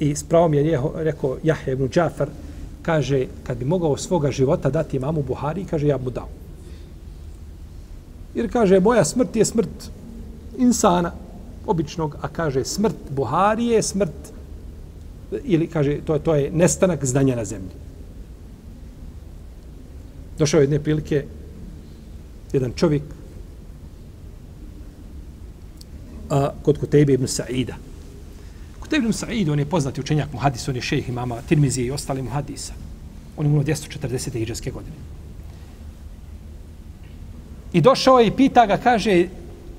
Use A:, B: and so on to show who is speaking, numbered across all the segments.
A: I s pravom je rekao Jahja ibn Džafar, kaže, kad bi mogao svoga života dati imamu Buhari, kaže, ja mu dao. Jer kaže, moja smrt je smrt insana, običnog, a kaže, smrt Buhari je smrt, ili kaže, to je, to je nestanak zdanja na zemlji. Došao je jedne prilike jedan čovjek a, kod Kutejbe ibn Sa'ida. Kutejbe ibn Sa'id, on je poznati učenjak muhadis, on je šejh imama Tirmizije i ostali muhadisa. On je umro 240. iđarske godine. I došao je i pita ga, kaže,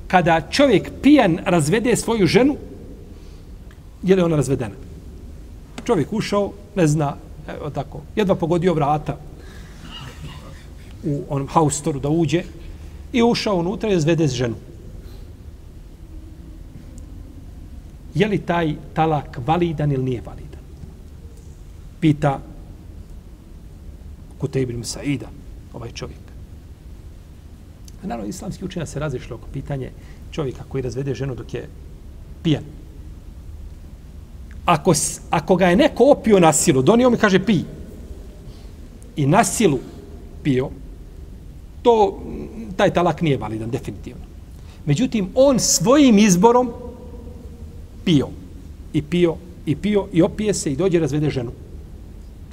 A: kada čovjek pijan razvede svoju ženu, je li ona razvedena? Čovjek ušao, ne zna, evo tako, jedva pogodio vrata u onom haustoru da uđe i ušao unutra i razvede ženu. Je li taj talak validan ili nije validan? Pita Kutej ibn Saida, ovaj čovjek. Naravno, islamski učenja se razišlo oko pitanje čovjeka koji razvede ženu dok je pijan. Ako, ako ga je neko opio na silu, donio mi kaže pi. I na silu pio, to, taj talak nije validan, definitivno. Međutim, on svojim izborom pio i pio i pio i opije se i dođe razvede ženu.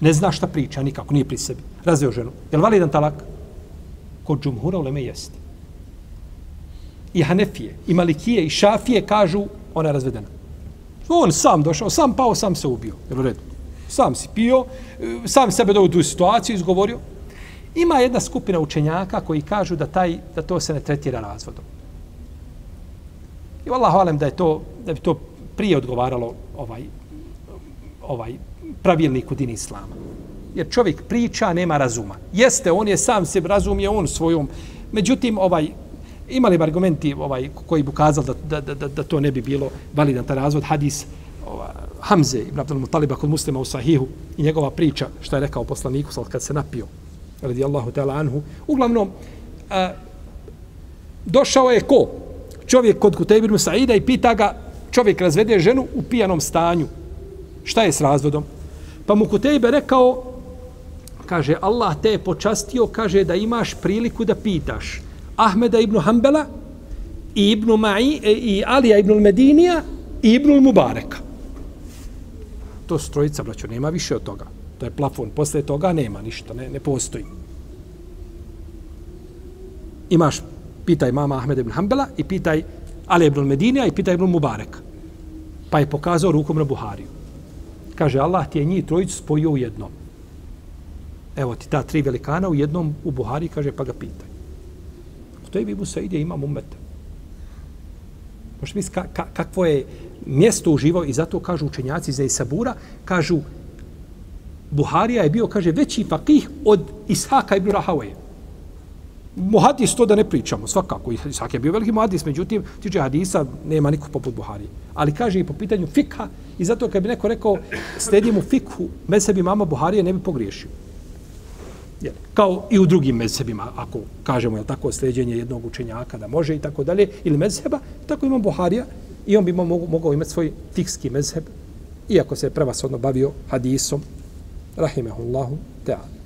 A: Ne zna šta priča, nikako, nije pri sebi. Razveo ženu. Je li validan talak? Kod džumhura u Leme. I Hanefije, i Malikije, i Šafije kažu ona je razvedena. On sam došao, sam pao, sam se ubio. Je u redu? Sam si pio, sam sebe dovio tu situaciju, izgovorio. Ima jedna skupina učenjaka koji kažu da taj da to se ne tretira razvodom. I Allah alem da je to da bi to prije odgovaralo ovaj ovaj pravilnik u islama. Jer čovjek priča, nema razuma. Jeste, on je sam se razumije, on svojom. Međutim, ovaj, imali argumenti ovaj, koji bi ukazali da, da, da, da, to ne bi bilo validan taj razvod. Hadis ovaj, Hamze ibn Abdul Mutaliba kod muslima u Sahihu i njegova priča, što je rekao poslaniku sad kad se napio, radijallahu ta'ala anhu. Uglavnom, a, došao je ko? Čovjek kod Kutejbir Saida i pita ga, čovjek razvede ženu u pijanom stanju. Šta je s razvodom? Pa mu Kutejbe rekao, kaže, Allah te je počastio, kaže, da imaš priliku da pitaš Ahmeda ibn Hanbala i ibn Ma'i e, i Alija ibn Medinija i ibn Mubareka. To su trojica, braćo, nema više od toga. To je plafon. Posle toga nema ništa, ne, ne postoji. Imaš, pitaj mama Ahmeda ibn Hanbala i pitaj Ali ibn Medinija i pita ibn Mubarek. Pa je pokazao rukom na Buhariju. Kaže, Allah ti je njih trojicu spojio u jednom. Evo ti ta tri velikana u jednom u Buhari, kaže, pa ga pitaj. To je Bibu Saidija, imam umete. Možete misliti ka, ka, kakvo je mjesto uživao i zato kažu učenjaci za Isabura, kažu Buharija je bio, kaže, veći fakih od Ishaka ibn Rahawaja muhadis to da ne pričamo, svakako. Isak je bio veliki muhadis, međutim, tiče hadisa, nema niko poput Buhari. Ali kaže i po pitanju fikha, i zato kad bi neko rekao, sledi u fikhu, mesebi mama Buharije ne bi pogriješio. Jel, kao i u drugim mezhebima, ako kažemo je tako sljeđenje jednog učenjaka da može i tako dalje, ili mezheba, tako imam Buharija i on bi mogao, mogao imati svoj fikski mezheb, iako se prevasodno bavio hadisom, rahimehullahu, teala.